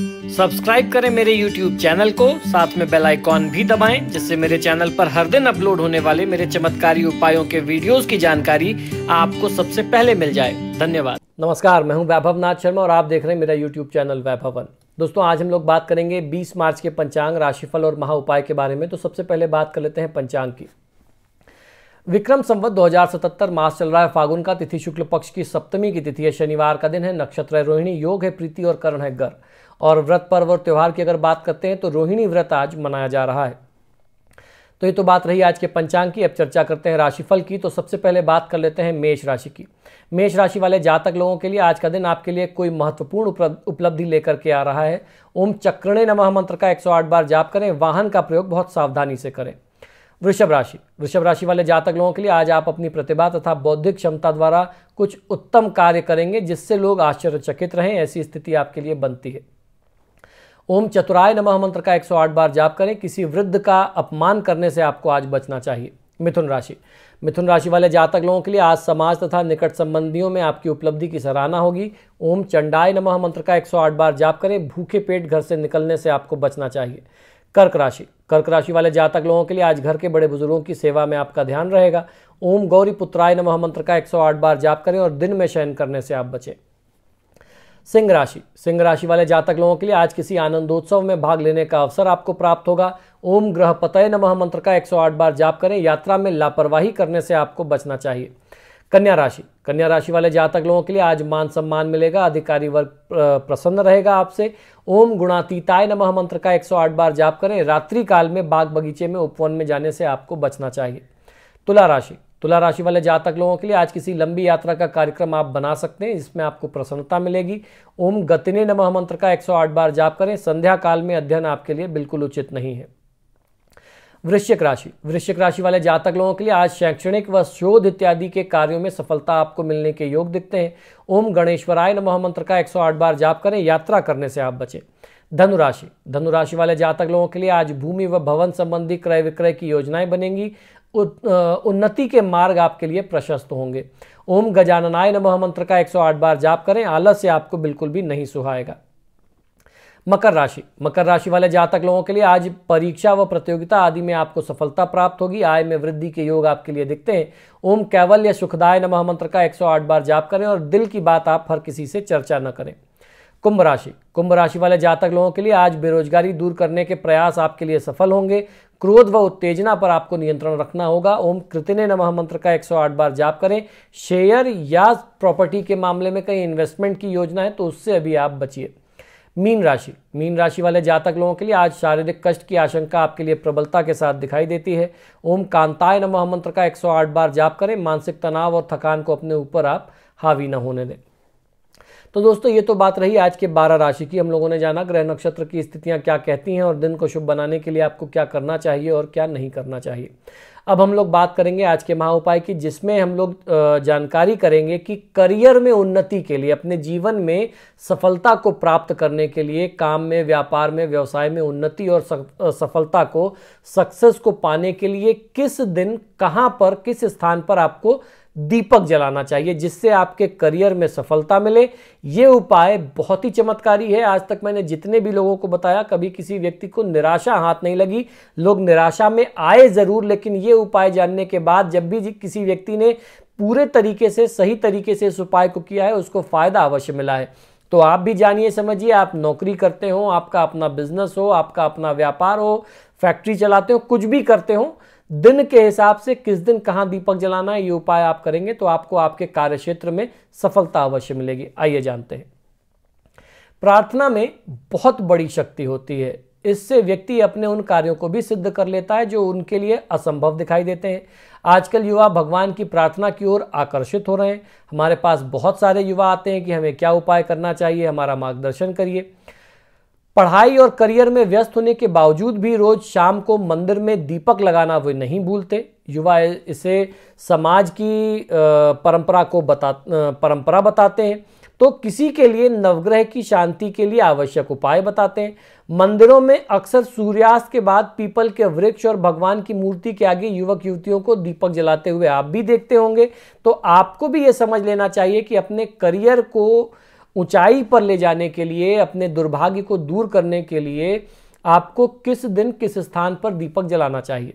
Subscribe करें मेरे YouTube channel को, साथ में बेल आइकॉन भी दबाएँ, जिससे मेरे चैनल पर हर दिन अपलोड होने वाले मेरे चमत्कारी उपायों के वीडियोस की जानकारी आपको सबसे पहले मिल जाए। धन्यवाद। नमस्कार, मैं हूँ वैभव नाथ शर्मा और आप देख रहे हैं मेरा YouTube चैनल वैभवन दोस्तों, आज हम लोग बात करेंगे 20 मार्च के पंचांग राशिफल और महा उपाय के बारे में तो सबसे पहले बात कर लेते हैं पंचांग की। विक्रम संवत 2077 मास चल रहा है फागुन का, तिथि शुक्ल पक्ष की सप्तमी की तिथि है, शनिवार का दिन है, नक्षत्र है रोहिणी, योग है प्रीति और कर्ण है गर। और व्रत पर्व और त्यौहार की अगर बात करते हैं तो रोहिणी व्रत आज मनाया जा रहा है। तो ये तो बात रही आज के पंचांग की, अब चर्चा करते हैं राशिफल की। तो सबसे पहले बात कर लेते हैं मेष राशि की। मेष राशि वाले जातक लोगों के लिए आज का दिन आपके लिए कोई महत्वपूर्ण उपलब्धि लेकर के आ रहा है। ओम चक्रणे नमः मंत्र का 108 बार जाप करें, वाहन का प्रयोग बहुत सावधानी से करें। वृषभ राशि वृषभ राशि वाले जातक लोगों के लिए आज आप अपनी प्रतिभा तथा बौद्धिक क्षमता द्वारा कुछ उत्तम कार्य करेंगे, जिससे लोग आश्चर्यचकित रहें, ऐसी स्थिति आपके लिए बनती है। ओम चतुराय नमः मंत्र का 108 बार जाप करें। किसी वृद्ध का अपमान करने से आपको आज बचना चाहिए। मिथुन राशि। मिथुन राशि वाले जातक लोगों के लिए आज समाज तथा निकट संबंधियों में आपकी उपलब्धि की सराहना होगी। ओम चंडाय नमः मंत्र का 108 बार जाप करें। भूखे पेट घर से निकलने से आपको बचना चाहिए। कर्क राशि। कर्क राशि वाले जातक लोगों के लिए आज घर के बड़े बुज़ुर्गों की सेवा में आपका ध्यान रहेगा। ओम गौरी पुत्राय नमः मंत्र का 108 बार जाप करें और दिन में शयन करने से आप बचें। सिंह राशि। सिंह राशि वाले जातक लोगों के लिए आज किसी आनंदोत्सव में भाग लेने का अवसर आपको प्राप्त होगा। ओम ग्रह पतय नमः मंत्र का 108 बार जाप करें। यात्रा में लापरवाही करने से आपको बचना चाहिए। कन्या राशि। कन्या राशि वाले जातक लोगों के लिए आज मान सम्मान मिलेगा। अधिकारी वर्ग प्रसन्न रहेगा आपसे। ओम गुणातीताय नमः मंत्र का 108 बार जाप करें। रात्रि काल में बाग बगीचे में, उपवन में जाने से आपको बचना चाहिए। तुला राशि। तुला राशि वाले जातक लोगों के लिए आज किसी लंबी यात्रा का कार्यक्रम आप बना सकते हैं जिसमें आपको प्रसन्नता मिलेगी। ओम गतिने नमः मंत्र का 108 बार जाप करें, संध्या काल में अध्ययन आपके लिए बिल्कुल उचित नहीं है। वृश्चिक राशि वृश्चिक राशि वाले जातक लोगों के लिए आज शैक्षणिक व शोध इत्यादि के कार्यों में सफलता आपको मिलने के योग दिखते हैं। ओम गणेश्वराय नमः मंत्र का 108 बार जाप करें, यात्रा करने से आप बचें। धनुराशि धनुराशि वाले जातक लोगों के लिए आज भूमि व भवन संबंधी क्रय विक्रय की योजनाएँ बनेंगी। उन्नति के मार्ग आपके लिए प्रशस्त होंगे। ओम गजाननाय नमः मंत्र का 108 बार जाप करें, आलस्य आपको बिल्कुल भी नहीं सुहाएगा। मकर राशि। मकर राशि वाले जातक लोगों के लिए आज परीक्षा व प्रतियोगिता आदि में आपको सफलता प्राप्त होगी। आय में वृद्धि के योग आपके लिए दिखते हैं। ओम कैवल्य सुखदाय नमः मंत्र का 108 बार जाप करें और दिल की बात आप हर किसी से चर्चा न करें। कुंभ राशि। कुंभ राशि वाले जातक लोगों के लिए आज बेरोजगारी दूर करने के प्रयास आपके लिए सफल होंगे। क्रोध व उत्तेजना पर आपको नियंत्रण रखना होगा। ओम कृतिने नमः। मंत्र का 108 बार जाप करें। शेयर या प्रॉपर्टी के मामले में कहीं इन्वेस्टमेंट की योजना है तो उससे अभी आप बचिए। मीन राशि। मीन राशि वाले जातक लोगों के लिए आज शारीरिक कष्ट की आशंका आपके लिए प्रबलता के साथ दिखाई देती है। ओम कांताय नमः। मंत्र का 108 बार जाप करें। मानसिक तनाव और थकान को अपने ऊपर आप हावी न होने दें। तो दोस्तों, ये तो बात रही आज के बारह राशि की। हम लोगों ने जाना ग्रह नक्षत्र की स्थितियाँ क्या कहती हैं और दिन को शुभ बनाने के लिए आपको क्या करना चाहिए और क्या नहीं करना चाहिए। अब हम लोग बात करेंगे आज के महा उपाय की, जिसमें हम लोग जानकारी करेंगे कि करियर में उन्नति के लिए, अपने जीवन में सफलता को प्राप्त करने के लिए, काम में, व्यापार में, व्यवसाय में उन्नति और सफलता को, सक्सेस को पाने के लिए किस दिन, कहाँ पर, किस स्थान पर आपको दीपक जलाना चाहिए, जिससे आपके करियर में सफलता मिले। ये उपाय बहुत ही चमत्कारी है। आज तक मैंने जितने भी लोगों को बताया, कभी किसी व्यक्ति को निराशा हाथ नहीं लगी। लोग निराशा में आए ज़रूर, लेकिन ये उपाय जानने के बाद जब भी किसी व्यक्ति ने पूरे तरीके से, सही तरीके से इस उपाय को किया है, उसको फ़ायदा अवश्य मिला है। तो आप भी जानिए, समझिए, आप नौकरी करते हो, आपका अपना बिज़नेस हो, आपका अपना व्यापार हो, फैक्ट्री चलाते हो, कुछ भी करते हो दिन के हिसाब से किस दिन कहाँ दीपक जलाना है, ये उपाय आप करेंगे तो आपको आपके कार्य क्षेत्र में सफलता अवश्य मिलेगी। आइए जानते हैं। प्रार्थना में बहुत बड़ी शक्ति होती है। इससे व्यक्ति अपने उन कार्यों को भी सिद्ध कर लेता है जो उनके लिए असंभव दिखाई देते हैं। आजकल युवा भगवान की प्रार्थना की ओर आकर्षित हो रहे हैं। हमारे पास बहुत सारे युवा आते हैं कि हमें क्या उपाय करना चाहिए, हमारा मार्गदर्शन करिए। पढ़ाई और करियर में व्यस्त होने के बावजूद भी रोज शाम को मंदिर में दीपक लगाना वे नहीं भूलते। युवा इसे समाज की परंपरा को बता परंपरा बताते हैं। तो किसी के लिए नवग्रह की शांति के लिए आवश्यक उपाय बताते हैं। मंदिरों में अक्सर सूर्यास्त के बाद पीपल के वृक्ष और भगवान की मूर्ति के आगे युवक युवतियों को दीपक जलाते हुए आप भी देखते होंगे। तो आपको भी ये समझ लेना चाहिए कि अपने करियर को ऊंचाई पर ले जाने के लिए, अपने दुर्भाग्य को दूर करने के लिए आपको किस दिन, किस स्थान पर दीपक जलाना चाहिए?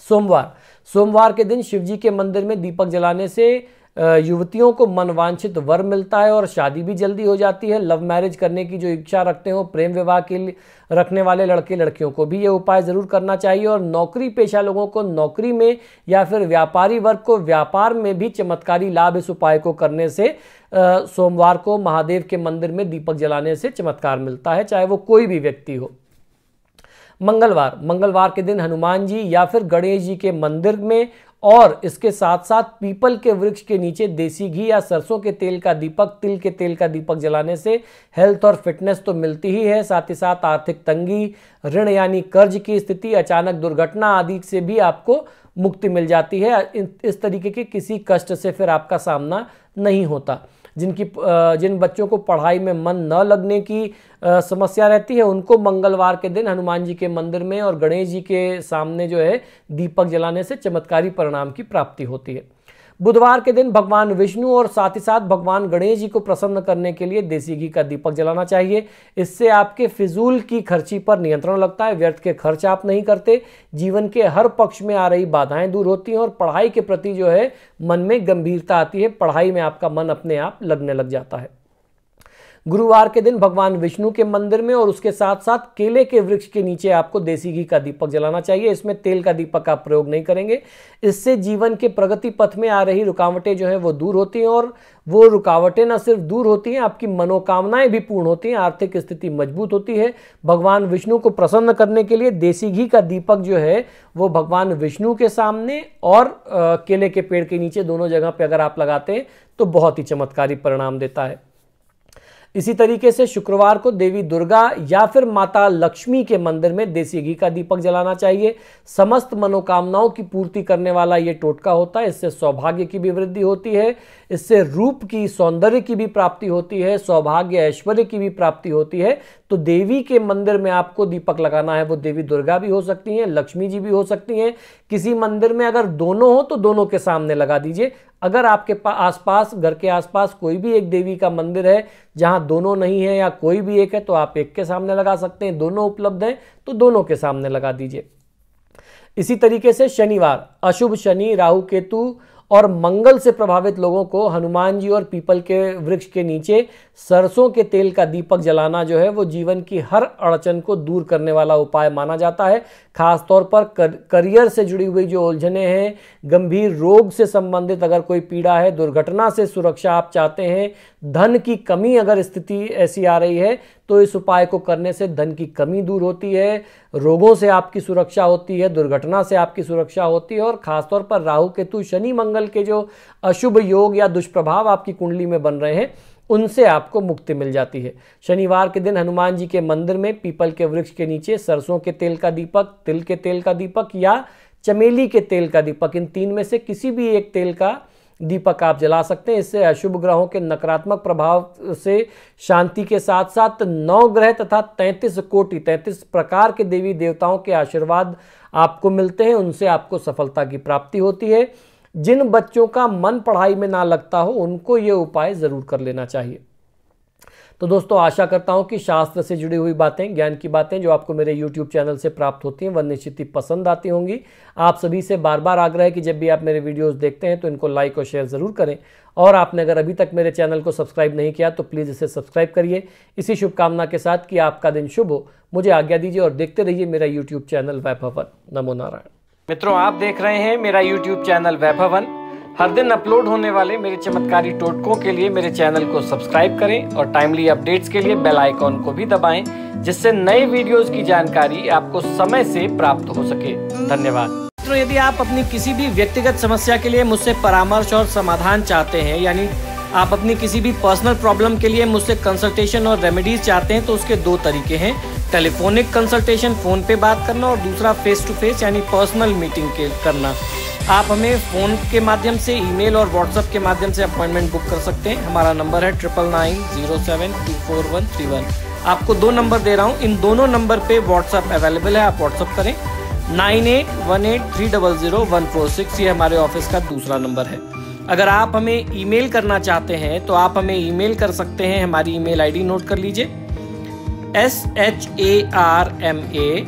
सोमवार। सोमवार के दिन शिवजी के मंदिर में दीपक जलाने से युवतियों को मनवांछित वर मिलता है और शादी भी जल्दी हो जाती है। लव मैरिज करने की जो इच्छा रखते हो, प्रेम विवाह के लिए रखने वाले लड़के लड़कियों को भी ये उपाय ज़रूर करना चाहिए और नौकरी पेशा लोगों को नौकरी में या फिर व्यापारी वर्ग को व्यापार में भी चमत्कारी लाभ इस उपाय को करने से सोमवार को महादेव के मंदिर में दीपक जलाने से चमत्कार मिलता है, चाहे वो कोई भी व्यक्ति हो। मंगलवार मंगलवार के दिन हनुमान जी या फिर गणेश जी के मंदिर में और इसके साथ साथ पीपल के वृक्ष के नीचे देसी घी या सरसों के तेल का दीपक, तिल के तेल का दीपक जलाने से हेल्थ और फिटनेस तो मिलती ही है। साथ ही साथ आर्थिक तंगी, ऋण यानी कर्ज की स्थिति, अचानक दुर्घटना आदि से भी आपको मुक्ति मिल जाती है। इस तरीके के किसी कष्ट से फिर आपका सामना नहीं होता। जिनकी जिन बच्चों को पढ़ाई में मन न लगने की समस्या रहती है, उनको मंगलवार के दिन हनुमान जी के मंदिर में और गणेश जी के सामने जो है, दीपक जलाने से चमत्कारी परिणाम की प्राप्ति होती है। बुधवार के दिन भगवान विष्णु और साथ ही साथ भगवान गणेश जी को प्रसन्न करने के लिए देसी घी का दीपक जलाना चाहिए। इससे आपके फिजूल की खर्ची पर नियंत्रण लगता है, व्यर्थ के खर्च आप नहीं करते। जीवन के हर पक्ष में आ रही बाधाएँ दूर होती हैं और पढ़ाई के प्रति जो है, मन में गंभीरता आती है। पढ़ाई में आपका मन अपने आप लगने लग जाता है। गुरुवार के दिन भगवान विष्णु के मंदिर में और उसके साथ साथ केले के वृक्ष के नीचे आपको देसी घी का दीपक जलाना चाहिए। इसमें तेल का दीपक आप प्रयोग नहीं करेंगे। इससे जीवन के प्रगति पथ में आ रही रुकावटें जो है वो दूर होती हैं और वो रुकावटें ना सिर्फ़ दूर होती हैं, आपकी मनोकामनाएँ भी पूर्ण होती हैं, आर्थिक स्थिति मज़बूत होती है। भगवान विष्णु को प्रसन्न करने के लिए देसी घी का दीपक जो है वो भगवान विष्णु के सामने और केले के पेड़ के नीचे दोनों जगह पे अगर आप लगाते हैं तो बहुत ही चमत्कारी परिणाम देता है। इसी तरीके से शुक्रवार को देवी दुर्गा या फिर माता लक्ष्मी के मंदिर में देसी घी का दीपक जलाना चाहिए। समस्त मनोकामनाओं की पूर्ति करने वाला ये टोटका होता है। इससे सौभाग्य की भी वृद्धि होती है। इससे रूप की, सौंदर्य की भी प्राप्ति होती है। सौभाग्य, ऐश्वर्य की भी प्राप्ति होती है। तो देवी के मंदिर में आपको दीपक लगाना है। वो देवी दुर्गा भी हो सकती हैं, लक्ष्मी जी भी हो सकती हैं। किसी मंदिर में अगर दोनों हो तो दोनों के सामने लगा दीजिए। अगर आपके आसपास, घर के आसपास कोई भी एक देवी का मंदिर है, जहाँ दोनों नहीं है या कोई भी एक है तो आप एक के सामने लगा सकते हैं। दोनों उपलब्ध हैं तो दोनों के सामने लगा दीजिए। इसी तरीके से शनिवार, अशुभ शनि, राहु केतु और मंगल से प्रभावित लोगों को हनुमान जी और पीपल के वृक्ष के नीचे सरसों के तेल का दीपक जलाना जो है वो जीवन की हर अड़चन को दूर करने वाला उपाय माना जाता है। खासतौर पर कर, करियर से जुड़ी हुई जो उलझने हैं गंभीर रोग से संबंधित अगर कोई पीड़ा है दुर्घटना से सुरक्षा आप चाहते हैं धन की कमी अगर स्थिति ऐसी आ रही है तो इस उपाय को करने से धन की कमी दूर होती है रोगों से आपकी सुरक्षा होती है दुर्घटना से आपकी सुरक्षा होती है और खासतौर पर राहु केतु शनि मंगल के जो अशुभ योग या दुष्प्रभाव आपकी कुंडली में बन रहे हैं उनसे आपको मुक्ति मिल जाती है। शनिवार के दिन हनुमान जी के मंदिर में पीपल के वृक्ष के नीचे सरसों के तेल का दीपक, तिल के तेल का दीपक या चमेली के तेल का दीपक, इन तीन में से किसी भी एक तेल का दीपक आप जला सकते हैं। इससे अशुभ ग्रहों के नकारात्मक प्रभाव से शांति के साथ साथ नौ ग्रह तथा तैंतीस कोटि, तैंतीस प्रकार के देवी देवताओं के आशीर्वाद आपको मिलते हैं। उनसे आपको सफलता की प्राप्ति होती है। जिन बच्चों का मन पढ़ाई में ना लगता हो, उनको ये उपाय ज़रूर कर लेना चाहिए। तो दोस्तों, आशा करता हूँ कि शास्त्र से जुड़ी हुई बातें, ज्ञान की बातें जो आपको मेरे यूट्यूब चैनल से प्राप्त होती हैं, वह निश्चित ही पसंद आती होंगी। आप सभी से बार बार आग्रह है कि जब भी आप मेरे वीडियोस देखते हैं तो इनको लाइक और शेयर ज़रूर करें। और आपने अगर अभी तक मेरे चैनल को सब्सक्राइब नहीं किया तो प्लीज़ इसे सब्सक्राइब करिए। इसी शुभकामना के साथ कि आपका दिन शुभ हो। मुझे आज्ञा दीजिए और देखते रहिए मेरा यूट्यूब चैनल वैभवन नमो नारायण। मित्रों, आप देख रहे हैं मेरा यूट्यूब चैनल वैभवन। हर दिन अपलोड होने वाले मेरे चमत्कारी टोटकों के लिए मेरे चैनल को सब्सक्राइब करें और टाइमली अपडेट्स के लिए बेल आइकॉन को भी दबाएँ, जिससे नए वीडियोस की जानकारी आपको समय से प्राप्त हो सके। धन्यवाद। मित्रों, यदि आप अपनी किसी भी व्यक्तिगत समस्या के लिए मुझसे परामर्श और समाधान चाहते हैं, यानी आप अपनी किसी भी पर्सनल प्रॉब्लम के लिए मुझसे कंसल्टेशन और रेमेडीज चाहते हैं तो उसके दो तरीके हैं। टेलीफोनिक कंसल्टेशन फ़ोन पे बात करना और दूसरा फेस टू फेस यानी पर्सनल मीटिंग के करना। आप हमें फ़ोन के माध्यम से ईमेल और व्हाट्सएप के माध्यम से अपॉइंटमेंट बुक कर सकते हैं। हमारा नंबर है triple nine zero seven two four one three one आपको दो नंबर दे रहा हूँ। इन दोनों नंबर पे व्हाट्सएप अवेलेबल है। आप व्हाट्सएप करें। Nine eight one eight three double zero one four six ये हमारे ऑफ़िस का दूसरा नंबर है। अगर आप हमें ईमेल करना चाहते हैं तो आप हमें ईमेल कर सकते हैं। हमारी ईमेल आईडी नोट कर लीजिए। S H A R M A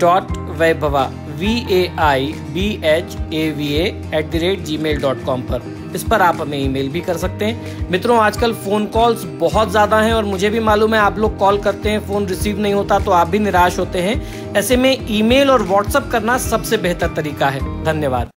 dot Vaibhava V A I B H A V at the rate Gmail dot com पर। इस पर आप हमें ईमेल भी कर सकते हैं। मित्रों, आजकल फ़ोन कॉल्स बहुत ज़्यादा हैं और मुझे भी मालूम है आप लोग कॉल करते हैं फ़ोन रिसीव नहीं होता तो आप भी निराश होते हैं। ऐसे में ईमेल और व्हाट्सअप करना सबसे बेहतर तरीका है। धन्यवाद।